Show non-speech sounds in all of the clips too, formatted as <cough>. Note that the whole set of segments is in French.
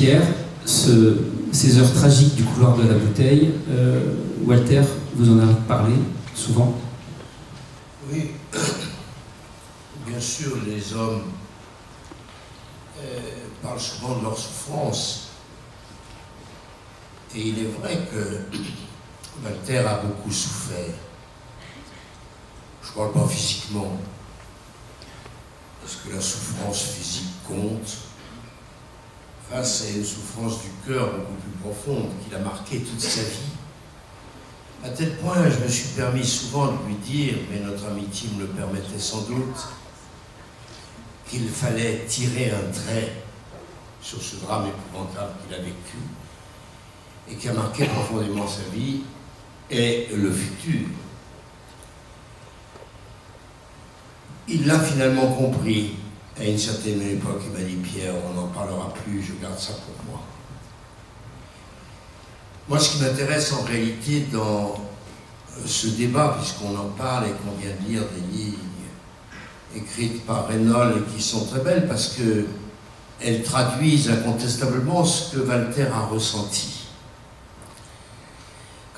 Pierre, ces heures tragiques du couloir de la bouteille, euh, Walter, vous en avez parlé souvent? Oui, <coughs> bien sûr, les hommes euh, parlent souvent de leur souffrance. Et il est vrai que <coughs> Walter a beaucoup souffert. Je ne parle pas physiquement, parce que la souffrance physique compte face à une souffrance du cœur beaucoup plus profonde qu'il a marqué toute sa vie. À tel point, je me suis permis souvent de lui dire, mais notre amitié me le permettait sans doute, qu'il fallait tirer un trait sur ce drame épouvantable qu'il a vécu et qui a marqué profondément sa vie et le futur. Il l'a finalement compris à une certaine époque. Il m'a dit Pierre, on n'en parlera plus, je garde ça pour moi. Moi, ce qui m'intéresse en réalité dans ce débat, puisqu'on en parle et qu'on vient de lire des lignes écrites par Reynolds et qui sont très belles parce qu'elles traduisent incontestablement ce que Walter a ressenti.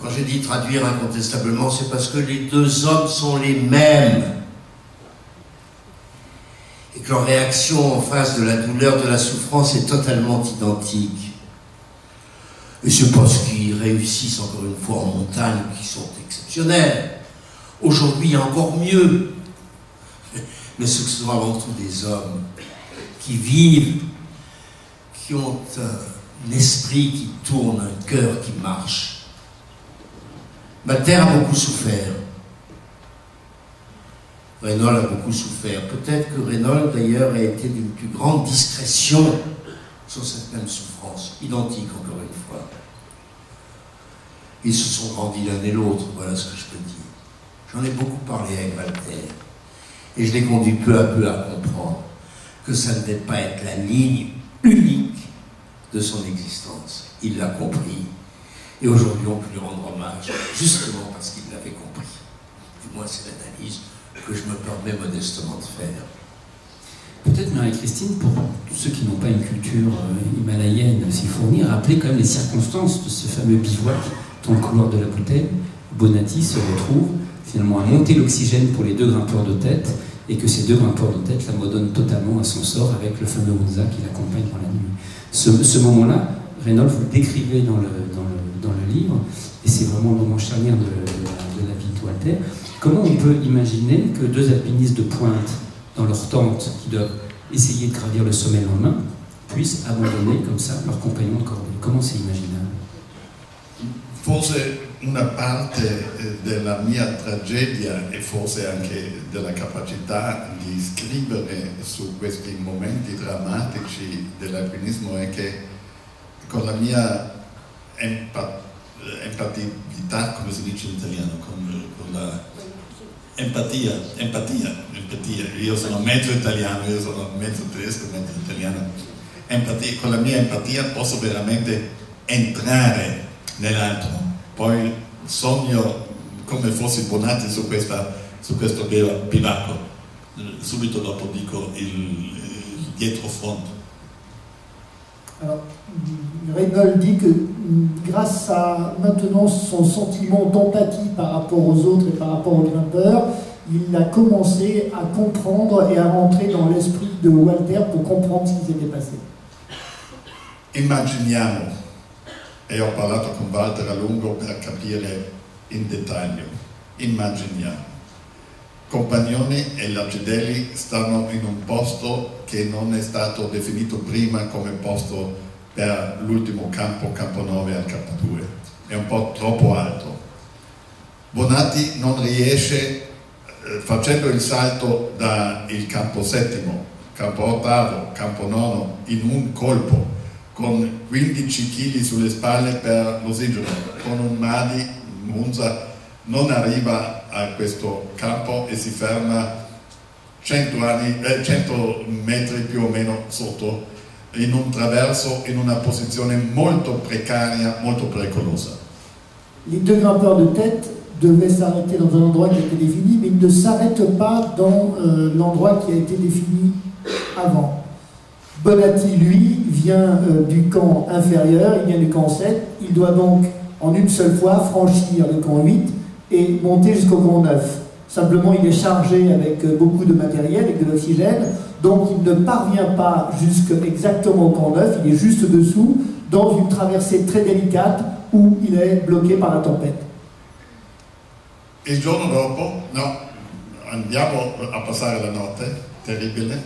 Quand je dis traduire incontestablement, c'est parce que les deux hommes sont les mêmes. Leur réaction en face de la douleur, de la souffrance est totalement identique. Et c'est parce qu'ils réussissent encore une fois en montagne, qui sont exceptionnels. Aujourd'hui, encore mieux. <laughs> Mais ce sont avant tout des hommes qui vivent, qui ont un esprit qui tourne, un cœur qui marche. Ma terre a beaucoup souffert. Reynolds a beaucoup souffert. Peut-être que Reynolds, d'ailleurs, a été d'une plus grande discrétion sur cette même souffrance, identique encore une fois. Ils se sont grandis l'un et l'autre, voilà ce que je peux dire. J'en ai beaucoup parlé avec Walter, et je l'ai conduit peu à peu à comprendre que ça ne devait pas être la ligne unique de son existence. Il l'a compris, et aujourd'hui, on peut lui rendre hommage, justement parce qu'il l'avait compris. Du moins, c'est l'analyse que je me permets modestement de faire. Peut-être Marie-Christine, pour ceux qui n'ont pas une culture euh, himalayenne s'y fournir, rappeler quand même les circonstances de ce fameux bivouac dans le couloir de la bouteille. Bonatti se retrouve finalement à monter l'oxygène pour les deux grimpeurs de tête et que ces deux grimpeurs de tête l'abandonnent totalement à son sort avec le fameux Hunza qui l'accompagne dans la nuit. Ce, moment-là, Reynolds, vous le décrivez dans le, dans le livre, et c'est vraiment le moment charnière de, la vie de Walter, comment on peut imaginer que deux alpinistes de pointe, dans leur tente, qui doivent essayer de gravir le sommet le lendemain, puissent abandonner comme ça leur compagnon de cordée? Comment c'est imaginable? Forse una parte eh, della mia tragedia e forse anche della capacità di scrivere su questi momenti drammatici dell'alpinismo è che con la mia empat, empatività, come si dice in italiano, con, con la empatia, empatia, empatia, io sono mezzo italiano, io sono mezzo tedesco, mezzo italiano, empatia, con la mia empatia posso veramente entrare nell'altro, poi sogno come fossi Bonatti su, questa, su questo bivacco, subito dopo dico il, il dietro fronte. Alors, Reynolds dit que grâce à maintenant son sentiment d'empathie par rapport aux autres et par rapport aux grimpeurs, il a commencé à comprendre et à rentrer dans l'esprit de Walter pour comprendre ce qui s'était passé. Immaginiamo, e ho parlato con Walter a lungo per capire in dettaglio, immaginiamo. Compagnoni e Lacidelli stanno in un posto che non è stato definito prima come posto per l'ultimo campo, campo 9 al K2. È un po' troppo alto. Bonatti non riesce, eh, facendo il salto dal campo settimo, campo ottavo, campo nono, in un colpo, con 15 kg sulle spalle per l'ossigeno, con un Madi, Monza, non arriva a questo campo e si ferma 100, anni, eh, 100 metri più o meno sotto in un traverso in una posizione molto precaria, molto pericolosa. Les deux grimpeurs de tête devaient s'arrêter dans un endroit qui été défini, mais ils ne s'arrêtent pas dans euh, l'endroit qui a été défini avant. Bonatti, lui, vient euh, du camp inférieur, il vient du camp 7, il doit donc en une seule fois franchir le camp 8 et monter jusqu'au camp 9. Simplement, il est chargé avec euh, beaucoup de matériel et de l'oxygène, donc il ne parvient pas jusqu'à exactement au camp 9, il est juste dessous, dans une traversée très délicate où il est bloqué par la tempête. Il giorno dopo, no, andiamo a passare la notte, terribile,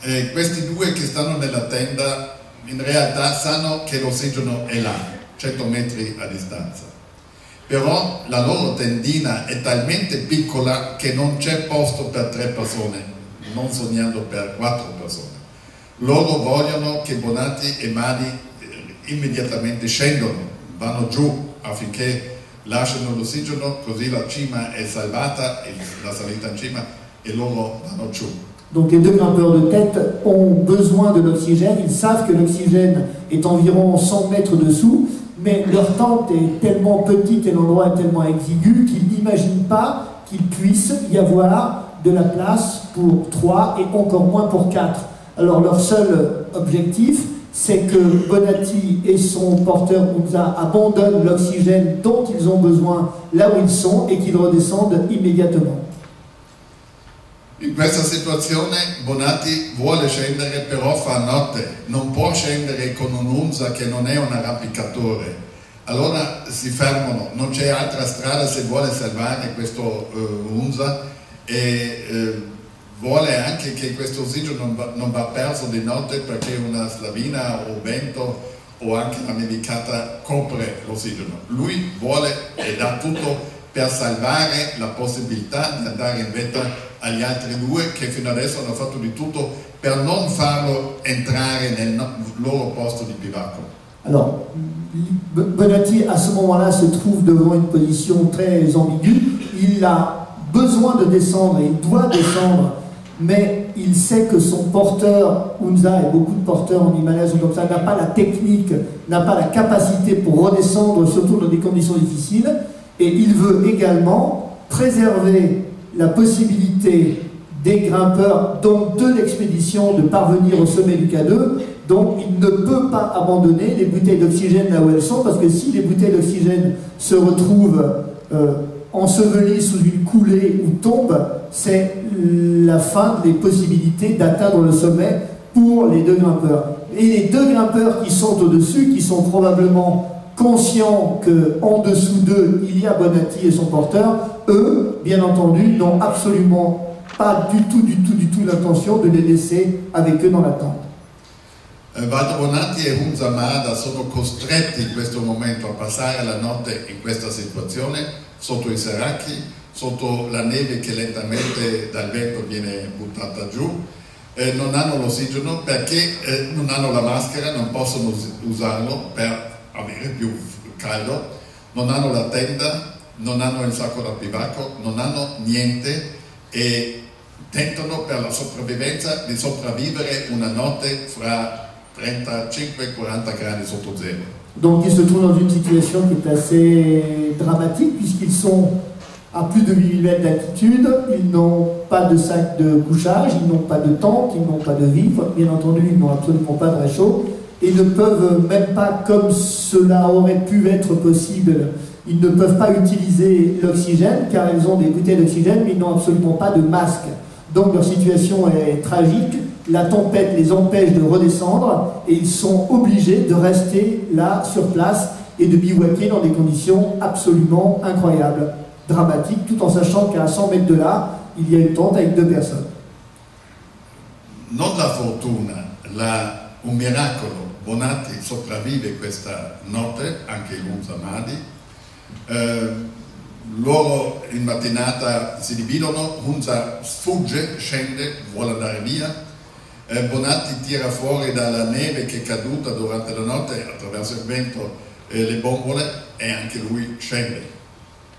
e questi due che stanno nella tenda in realtà sanno che l'ossigeno è là, 100 metri a distanza. Però la loro tendina è talmente piccola che non c'è posto per tre persone, non sognando per quattro persone. Loro vogliono che Bonatti e Mani eh, immediatamente scendono, vanno giù affinché lasciano l'ossigeno, così la cima è salvata, la salita in cima, e loro vanno giù. Donc les deux grimpeurs de tête ont besoin de l'oxygène, ils savent que l'oxygène est environ 100 mètres dessous, mais leur tente est tellement petite et l'endroit est tellement exigu qu'ils n'imaginent pas qu'il puisse y avoir de la place pour 3 et encore moins pour 4. Alors leur seul objectif, c'est que Bonatti et son porteur Mouza abandonnent l'oxygène dont ils ont besoin là où ils sont et qu'ils redescendent immédiatement. In questa situazione Bonatti vuole scendere però fa notte, non può scendere con un Unza che non è un arrampicatore. Allora si fermano, non c'è altra strada se vuole salvare questo uh, Unza e uh, vuole anche che questo ossigeno non va, non va, perso di notte perché una slavina o vento o anche una nevicata copre l'ossigeno. Lui vuole e dà tutto per salvare la possibilità di andare in vetta agli altri due che fino adesso hanno fatto di tutto per non farlo entrare nel loro posto di bivacco. Alors, Bonatti à ce moment-là se trouve devant une position très ambiguë. Il a besoin de descendre, il doit descendre, mais il sait que son porteur, Unza et beaucoup de porteurs en Himalaya comme ça, n'a pas la technique, n'a pas la capacité pour redescendre, surtout dans des conditions difficiles, et il veut également préserver la possibilité des grimpeurs, donc de l'expédition, de parvenir au sommet du K2. Donc il ne peut pas abandonner les bouteilles d'oxygène là où elles sont, parce que si les bouteilles d'oxygène se retrouvent euh, ensevelies sous une coulée ou tombent, c'est la fin des possibilités d'atteindre le sommet pour les deux grimpeurs. Et les deux grimpeurs qui sont au-dessus, qui sont probablement conscients qu'en dessous d'eux, il y a Bonatti et son porteur, eux, bien entendu, n'ont absolument pas du tout, du tout, du tout l'intention de les laisser avec eux dans la tente. Walter Bonatti e Hunza Mada sono costretti in questo momento a passare la notte in questa situazione, sotto i seracchi, sotto la neve che lentamente dal vento viene buttata giù. Eh, non hanno l'ossigeno perché eh, non hanno la maschera, non possono usarlo per avere più caldo, non hanno la tenda, non hanno il sacco da bivacco, non hanno niente e tentano per la sopravvivenza di sopravvivere una notte fra 35 e 40 gradi sotto zero. Donc ils se trouvent dans une situation qui est assez dramatique puisqu'ils sont à plus de 8000 mètres d'altitude, ils n'ont pas de sac de couchage, ils n'ont pas de tente, ils n'ont pas de vivres, bien entendu ils n'ont absolument pas de réchaud et ne peuvent même pas, comme cela aurait pu être possible, ils ne peuvent pas utiliser l'oxygène car ils ont des bouteilles d'oxygène mais ils n'ont absolument pas de masque. Donc leur situation est tragique, la tempête les empêche de redescendre et ils sont obligés de rester là sur place et de bivouaquer dans des conditions absolument incroyables, dramatiques, tout en sachant qu'à 100 mètres de là, il y a une tente avec deux personnes. Non la fortuna, la, un miracolo. Bonatti sopravvive questa notte, anche i Monzamadi. Eh, loro in mattinata si dividono, Hunza sfugge, scende, vuole andare via, eh, Bonatti tira fuori dalla neve che è caduta durante la notte attraverso il vento eh, le bombole e anche lui scende.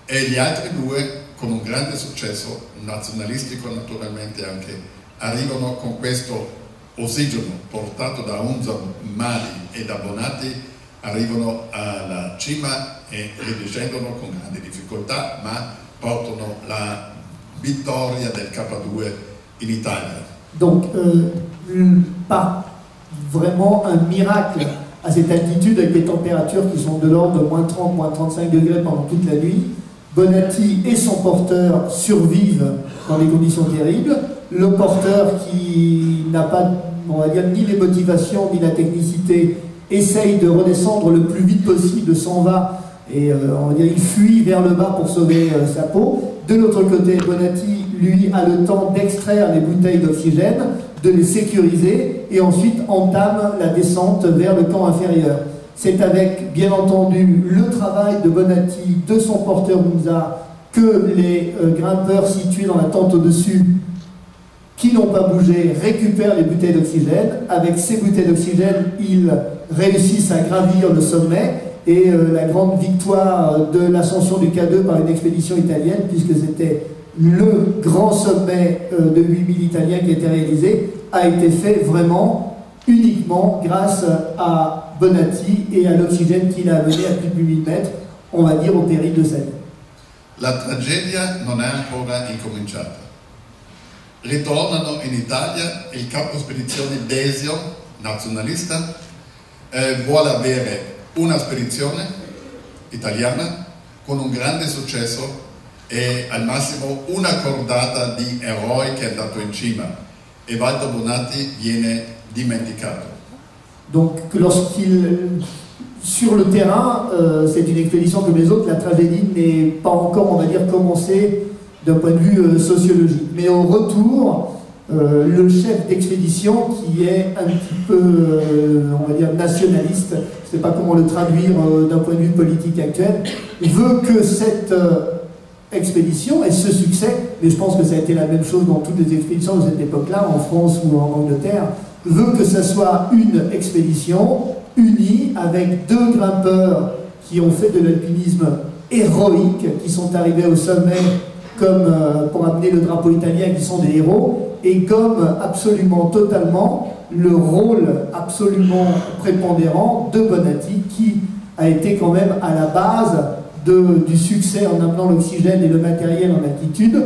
E gli altri due, con un grande successo nazionalistico naturalmente anche, arrivano con questo ossigeno portato da Unza Mali e da Bonatti arrivano alla cima e ridiscendono con grandi difficoltà, ma portano la vittoria del K2 in Italia. Donc, euh, par vraiment un miracle à cette altitude avec des températures qui sont de l'ordre de moins 30, moins 35 degrés pendant toute la nuit. Bonatti et son porteur survivent dans des conditions terribles. Le porteur qui n'a pas, on va dire, ni les motivations ni la technicité essaye de redescendre le plus vite possible, s'en va et euh, on va dire il fuit vers le bas pour sauver euh, sa peau. De l'autre côté, Bonatti, lui, a le temps d'extraire les bouteilles d'oxygène, de les sécuriser et ensuite entame la descente vers le camp inférieur. C'est avec, bien entendu, le travail de Bonatti, de son porteur Munza, que les euh, grimpeurs situés dans la tente au-dessus, qui n'ont pas bougé, récupèrent les bouteilles d'oxygène. Avec ces bouteilles d'oxygène, ils réussissent à gravir le sommet et euh, la grande victoire de l'ascension du K2 par une expédition italienne, puisque c'était le grand sommet euh, de 8000 Italiens qui a été réalisé, a été fait vraiment uniquement grâce à Bonatti et à l'oxygène qu'il a amené à plus de 8000 mètres, on va dire au péril de Seine. La tragedia non è ancora incominciata. Ritornano in Italia, il capo spedizione Desio, nazionalista, eh, vuole avere una spedizione italiana con un grande successo e al massimo una cordata di eroi che è andato in cima e Walter Bonatti viene dimenticato. Donc lorsqu'il sur le terrain, euh, c'est une expédition comme les autres, la tragédie n'est pas encore, on va dire, commencée d'un point de vue euh, sociologique. Mais au retour, euh, le chef d'expédition, qui est un petit peu, euh, on va dire, nationaliste, je ne sais pas comment le traduire d'un point de vue politique actuel, veut que cette expédition et ce succès, mais je pense que ça a été la même chose dans toutes les expéditions de cette époque-là, en France ou en Angleterre, veut que ce soit une expédition unie avec deux grimpeurs qui ont fait de l'alpinisme héroïque, qui sont arrivés au sommet comme pour amener le drapeau italien, qui sont des héros, et gomme absolument totalement le rôle absolument prépondérant de Bonatti qui a été quand même à la base de, du succès en amenant l'oxygène et le matériel en altitude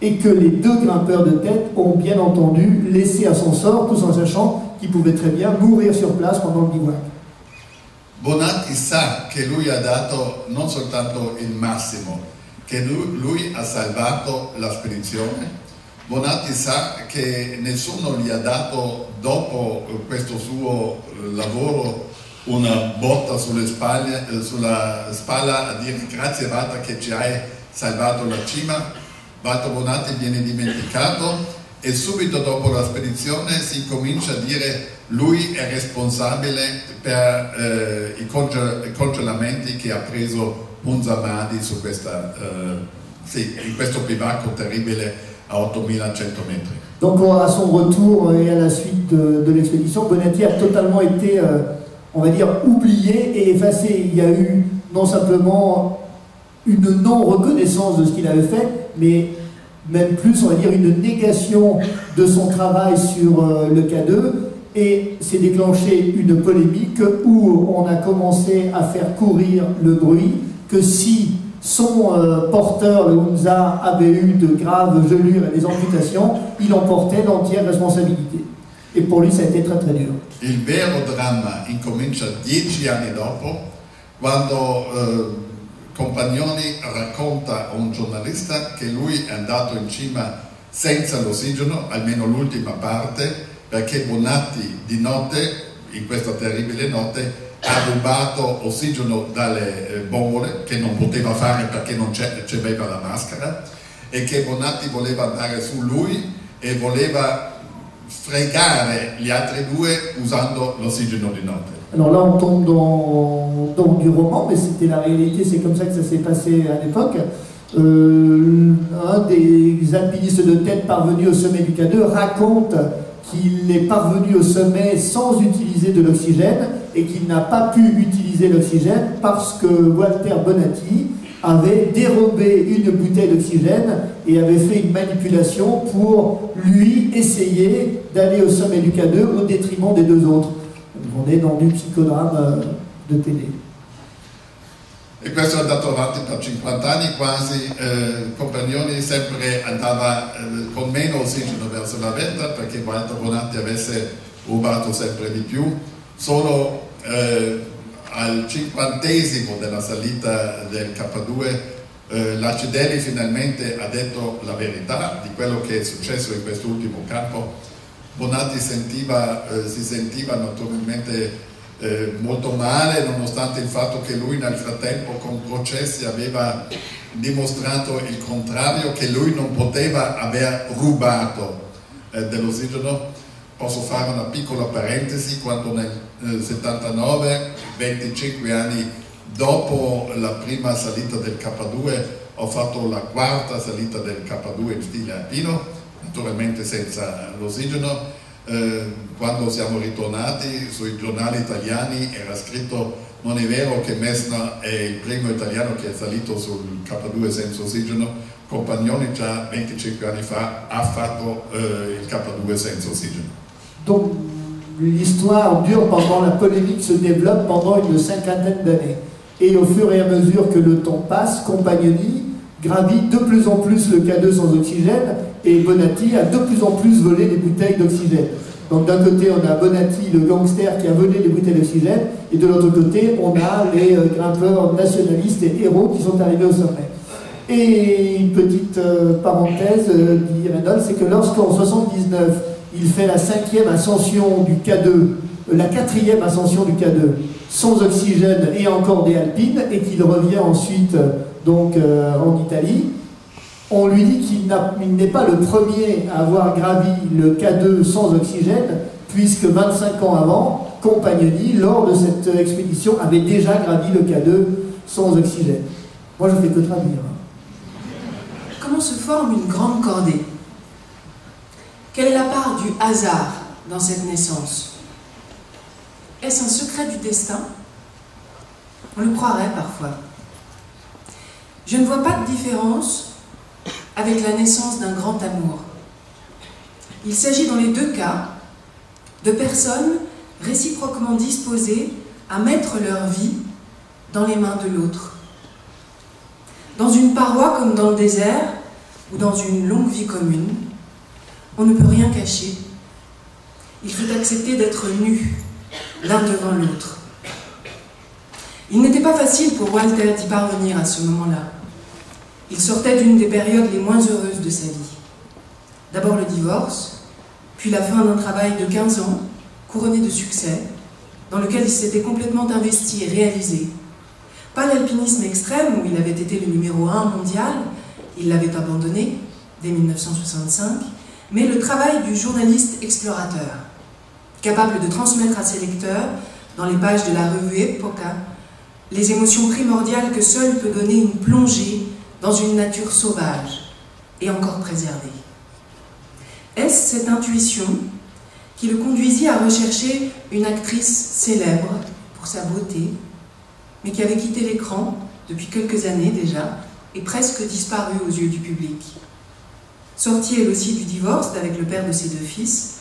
et que les deux grimpeurs de tête ont bien entendu laissé à son sort, tout en sachant qu'il pouvait très bien mourir sur place pendant le bivouac. Bonatti sa che lui ha dato non soltanto il massimo, che lui, lui ha salvato la spedizione, Bonatti sa che nessuno gli ha dato dopo questo suo lavoro una botta spalle, sulla spalla a dire grazie Walter che ci hai salvato la cima. Walter Bonatti viene dimenticato e subito dopo la spedizione si comincia a dire lui è responsabile per eh, i, congelamenti che ha preso Munzamadi su questa, eh, sì, in questo bivacco terribile à 8100 mètres. Donc à son retour et à la suite de, de l'expédition, Bonatti a totalement été, euh, on va dire, oublié et effacé. Il y a eu non simplement une non-reconnaissance de ce qu'il avait fait, mais même plus, on va dire, une négation de son travail sur euh, le K2, et s'est déclenché une polémique où on a commencé à faire courir le bruit que si son euh, porteur, le Hunza, avait eu de graves gelures et des amputations, il en portait l'entière responsabilité. Et pour lui, ça a été très très dur. Il vero dramma incomincia dieci anni dopo, quando eh, Compagnoni racconta a un giornalista che lui è andato in cima senza l'ossigeno, almeno l'ultima parte, perché Bonatti di notte, in questa terribile notte, ha rubato ossigeno dalle eh, bombole che non poteva fare perché non c'aveva la maschera e che Bonatti voleva andare su lui e voleva fregare gli altri due usando l'ossigeno di notte. Alors là, on tombe dans, dans du roman, mais c'était la réalité, c'est comme ça que ça s'est passé à l'époque. Euh, un des alpinistes de tête parvenus au sommet du K2 raconte qu'il est parvenu au sommet sans utiliser de l'oxygène et qu'il n'a pas pu utiliser l'oxygène parce que Walter Bonatti avait dérobé une bouteille d'oxygène et avait fait une manipulation pour lui essayer d'aller au sommet du K2 au détriment des deux autres. On est dans du psychodrame euh, de télé. E questo è andato avanti per 50 anni quasi, Compagnoni sempre andava eh, con meno ossigeno verso la vetta perché Walter Bonatti avesse rubato sempre di più. Solo eh, al cinquantesimo della salita del K2 eh, l'Acidelli finalmente ha detto la verità di quello che è successo in quest'ultimo campo. Bonatti sentiva, eh, si sentiva naturalmente eh, molto male nonostante il fatto che lui nel frattempo con processi aveva dimostrato il contrario, che lui non poteva aver rubato eh, dell'ossigeno. Posso fare una piccola parentesi, quando nel 79, 25 anni dopo la prima salita del K2, ho fatto la quarta salita del K2 in stile alpino, naturalmente senza l'ossigeno, eh, quando siamo ritornati sui giornali italiani era scritto non è vero che Messner è il primo italiano che è salito sul K2 senza ossigeno, Compagnoni già 25 anni fa ha fatto eh, il K2 senza ossigeno. L'histoire dure pendant la polémique se développe pendant une cinquantaine d'années. Et au fur et à mesure que le temps passe, Compagnoni gravit de plus en plus le K2 sans oxygène et Bonatti a de plus en plus volé des bouteilles d'oxygène. Donc d'un côté, on a Bonatti, le gangster, qui a volé les bouteilles d'oxygène, et de l'autre côté, on a les euh, grimpeurs nationalistes et héros qui sont arrivés au sommet. Et une petite euh, parenthèse, euh, dit c'est que lorsqu'en 79, il fait la cinquième ascension du K2, la quatrième ascension du K2, sans oxygène et encore des alpines, et qu'il revient ensuite donc en Italie, on lui dit qu'il n'est pas le premier à avoir gravi le K2 sans oxygène, puisque 25 ans avant, Compagnoni, lors de cette expédition, avait déjà gravi le K2 sans oxygène. Moi, je ne fais que traduire. Comment se forme une grande cordée Quelle est la part du hasard dans cette naissance? Est-ce un secret du destin? On le croirait parfois. Je ne vois pas de différence avec la naissance d'un grand amour. Il s'agit dans les deux cas de personnes réciproquement disposées à mettre leur vie dans les mains de l'autre. Dans une paroi comme dans le désert ou dans une longue vie commune, on ne peut rien cacher. Il faut accepter d'être nu l'un devant l'autre. Il n'était pas facile pour Walter d'y parvenir à ce moment-là. Il sortait d'une des périodes les moins heureuses de sa vie. D'abord le divorce, puis la fin d'un travail de 15 ans, couronné de succès, dans lequel il s'était complètement investi et réalisé. Pas l'alpinisme extrême où il avait été le numéro un mondial, il l'avait abandonné dès 1965, mais le travail du journaliste explorateur, capable de transmettre à ses lecteurs, dans les pages de la revue Epoca, les émotions primordiales que seul peut donner une plongée dans une nature sauvage et encore préservée. Est-ce cette intuition qui le conduisit à rechercher une actrice célèbre pour sa beauté, mais qui avait quitté l'écran depuis quelques années déjà et presque disparu aux yeux du public? Sortie elle aussi du divorce avec le père de ses deux fils,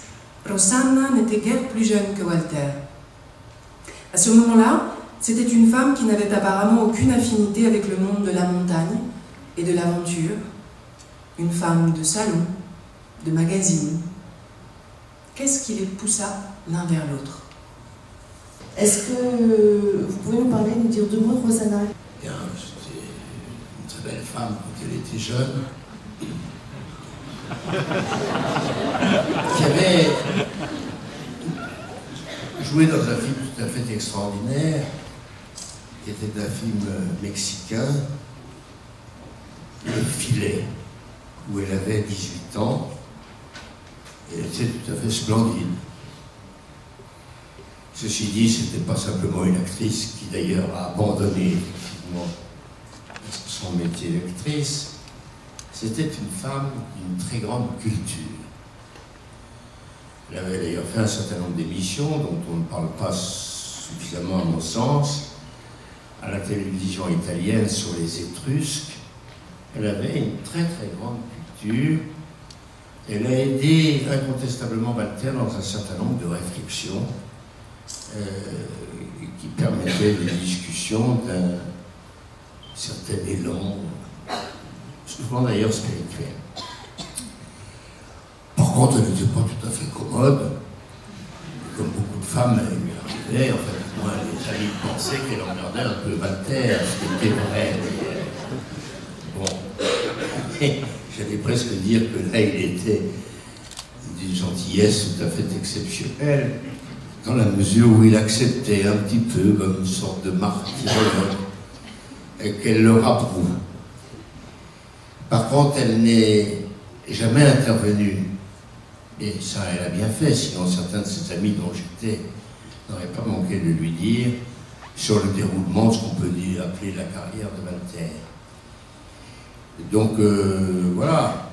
Rosanna n'était guère plus jeune que Walter. À ce moment-là, c'était une femme qui n'avait apparemment aucune affinité avec le monde de la montagne, et de l'aventure, une femme de salon, de magazine. Qu'est-ce qui les poussa l'un vers l'autre? Est-ce que vous pouvez nous parler, nous dire deux mots de Rosanna C'était une très belle femme quand elle était jeune, <laughs> qui avait joué dans un film tout à fait extraordinaire, qui était un film mexicain, le filet, où elle avait 18 ans, et elle était tout à fait splendide. Ceci dit, ce n'était pas simplement une actrice qui d'ailleurs a abandonné effectivement son métier d'actrice, c'était une femme d'une très grande culture. Elle avait d'ailleurs fait un certain nombre d'émissions dont on ne parle pas suffisamment à mon sens, à la télévision italienne sur les Étrusques, elle avait une très très grande culture. Elle a aidé incontestablement Walter dans un certain nombre de réflexions euh, qui permettaient des discussions d'un certain élan, souvent d'ailleurs spirituel. Par contre, elle n'était pas tout à fait commode. femme lui arrivait, enfin, moi, les amis pensaient qu'elle emmerdait un peu Walter, ce qui était vrai. Bon, <laughs> j'allais presque dire que là, il était d'une gentillesse tout à fait exceptionnelle, dans la mesure où il acceptait un petit peu comme une sorte de martyrologue, et qu'elle le rapprouve. Par contre, elle n'est jamais intervenue, et ça, elle a bien fait, sinon certains de ses amis dont j'étais n'auraient pas manqué de lui dire sur le déroulement de ce qu'on peut dire, appeler la carrière de Walter. Donc, euh, voilà,